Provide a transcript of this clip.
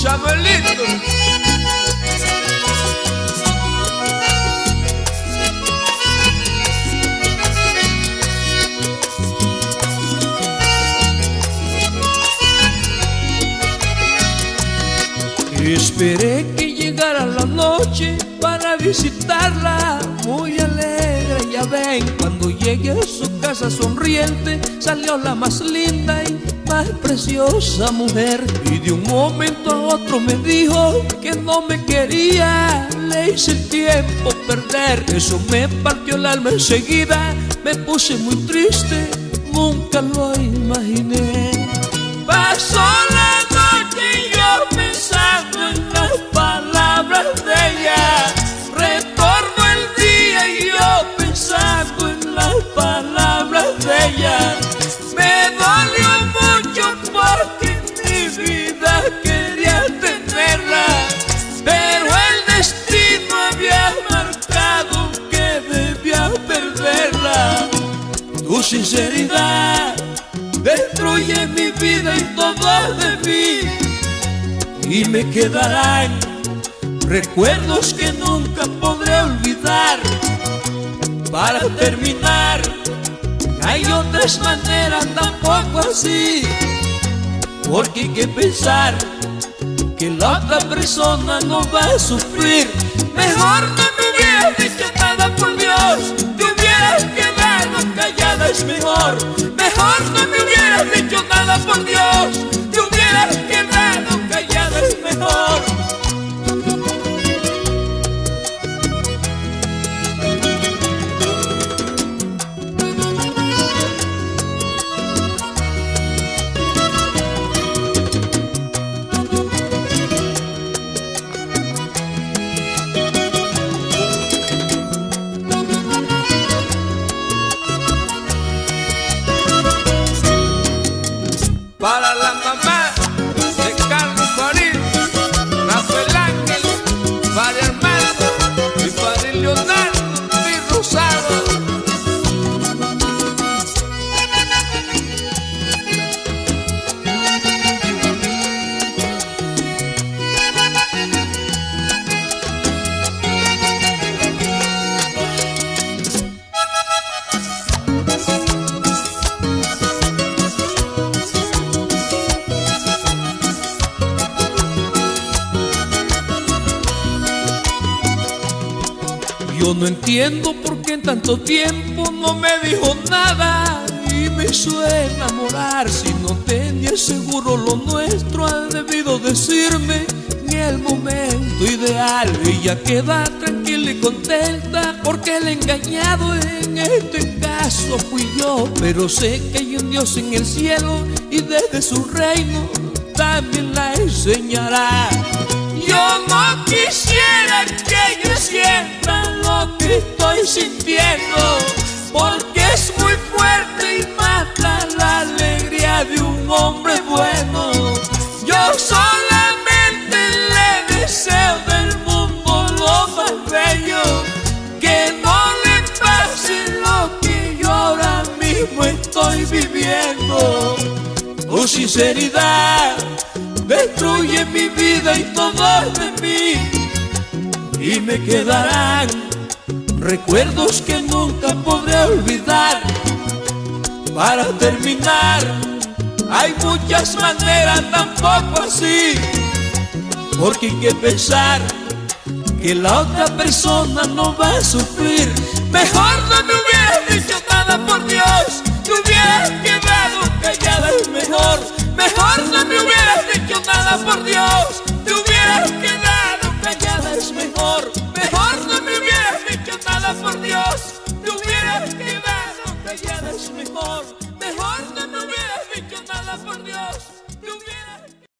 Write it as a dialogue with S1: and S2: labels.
S1: Chabelito. Esperé que llegara la noche para visitarla muy alegre, ya ven llegué a su casa sonriente, salió la más linda y más preciosa mujer. Y de un momento a otro me dijo que no me quería, le hice el tiempo perder, eso me partió el alma enseguida, me puse muy triste, nunca lo imaginé. Pasó sinceridad destruye mi vida y todo de mí y me quedarán recuerdos que nunca podré olvidar. Para terminar, hay otras maneras tampoco así, porque hay que pensar que la otra persona no va a sufrir. Mejor no me hubieras Para la mamá Yo no entiendo por qué en tanto tiempo no me dijo nada y me hizo enamorar. Si no tenía seguro lo nuestro, ha debido decirme en el momento ideal. Ella queda tranquila y contenta porque el engañado en este caso fui yo. Pero sé que hay un Dios en el cielo y desde su reino también la enseñará. Yo no quisiera que ella sienta lo que estoy sintiendo, porque es muy fuerte y mata la alegría de un hombre bueno. Yo solamente le deseo del mundo lo más bello, que no le pase lo que yo ahora mismo estoy viviendo. Tu sinceridad Destruye mi vida y todo de mí. Y me quedarán recuerdos que nunca podré olvidar. Para terminar, hay muchas maneras, tampoco así. Porque hay que pensar que la otra persona no va a sufrir. Mejor no me hubieras dicho nada por Dios, te hubieras quedado callada es mejor. once before